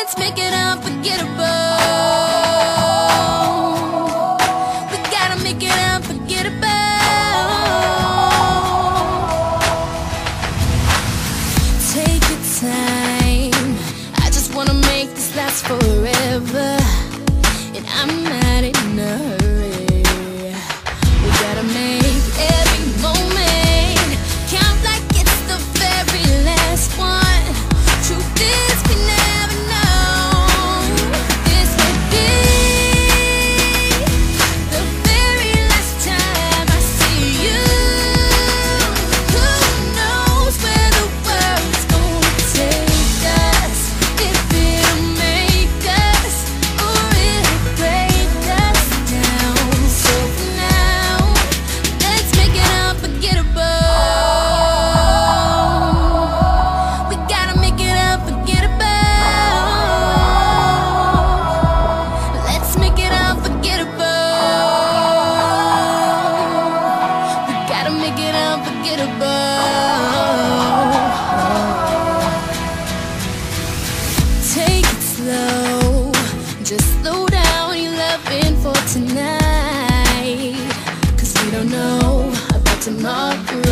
let's make it unforgettable. Just slow down your loving for tonight. Cause we don't know about tomorrow.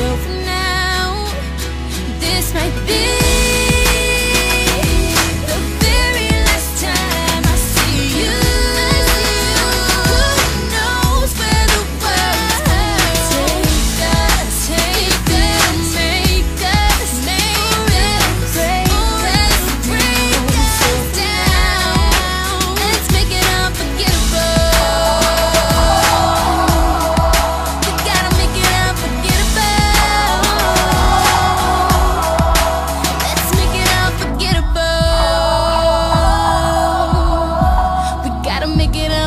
myself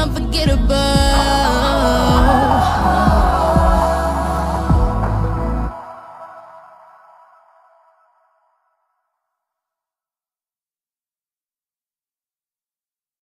unforgettable.